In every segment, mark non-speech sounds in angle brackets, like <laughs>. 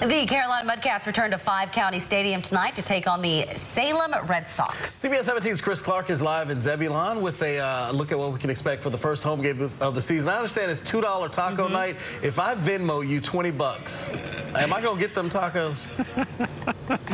The Carolina Mudcats return to Five County Stadium tonight to take on the Salem Red Sox. CBS 17's Chris Clark is live in Zebulon with a uh, look at what we can expect for the first home game of the season. I understand it's $2 taco mm -hmm. night. If I Venmo you 20 bucks, am I going to get them tacos? <laughs>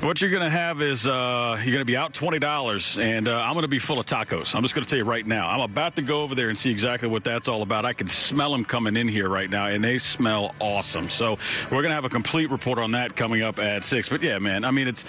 What you're going to have is uh, you're going to be out $20, and uh, I'm going to be full of tacos. I'm just going to tell you right now. I'm about to go over there and see exactly what that's all about. I can smell them coming in here right now, and they smell awesome. So we're going to have a complete report on that coming up at 6. But, yeah, man, I mean, it's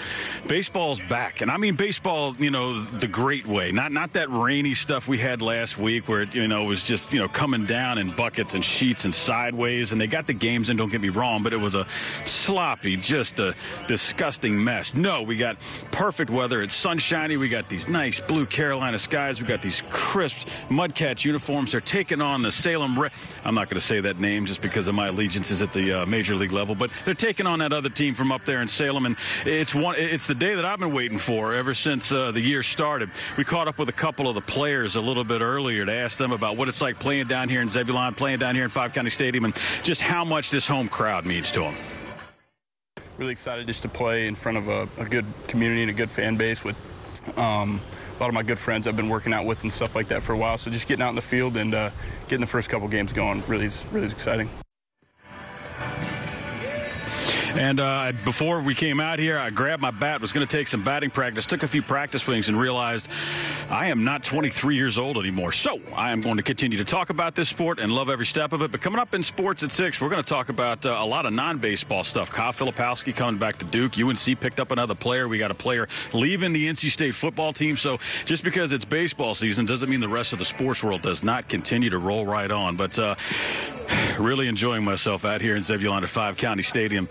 baseball's back. And I mean baseball, you know, the great way. Not, not that rainy stuff we had last week where, it, you know, was just, you know, coming down in buckets and sheets and sideways. And they got the games in, don't get me wrong, but it was a sloppy, just a disgusting mess. No, we got perfect weather. It's sunshiny. We got these nice blue Carolina skies. We got these crisp Mudcats uniforms. They're taking on the Salem. Re I'm not going to say that name just because of my allegiances at the uh, major league level, but they're taking on that other team from up there in Salem, and it's one. It's the day that I've been waiting for ever since uh, the year started. We caught up with a couple of the players a little bit earlier to ask them about what it's like playing down here in Zebulon, playing down here in Five County Stadium, and just how much this home crowd means to them really excited just to play in front of a, a good community and a good fan base with um, a lot of my good friends I've been working out with and stuff like that for a while. So just getting out in the field and uh, getting the first couple games going really is, really is exciting. And uh, before we came out here, I grabbed my bat, was going to take some batting practice, took a few practice swings, and realized I am not 23 years old anymore. So I am going to continue to talk about this sport and love every step of it. But coming up in sports at 6, we're going to talk about uh, a lot of non baseball stuff. Kyle Filipowski coming back to Duke. UNC picked up another player. We got a player leaving the NC State football team. So just because it's baseball season doesn't mean the rest of the sports world does not continue to roll right on. But uh, really enjoying myself out here in Zebulon at Five County Stadium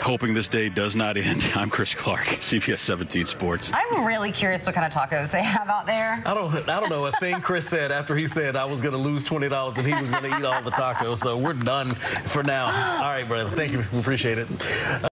hoping this day does not end. <laughs> I'm Chris Clark, <laughs> CBS 17 Sports. I'm really curious what kind of tacos they have out there. I don't, I don't know a thing Chris said after he said I was going to lose $20 and he was going to eat all the tacos. So we're done for now. All right, brother. Thank you. Appreciate it.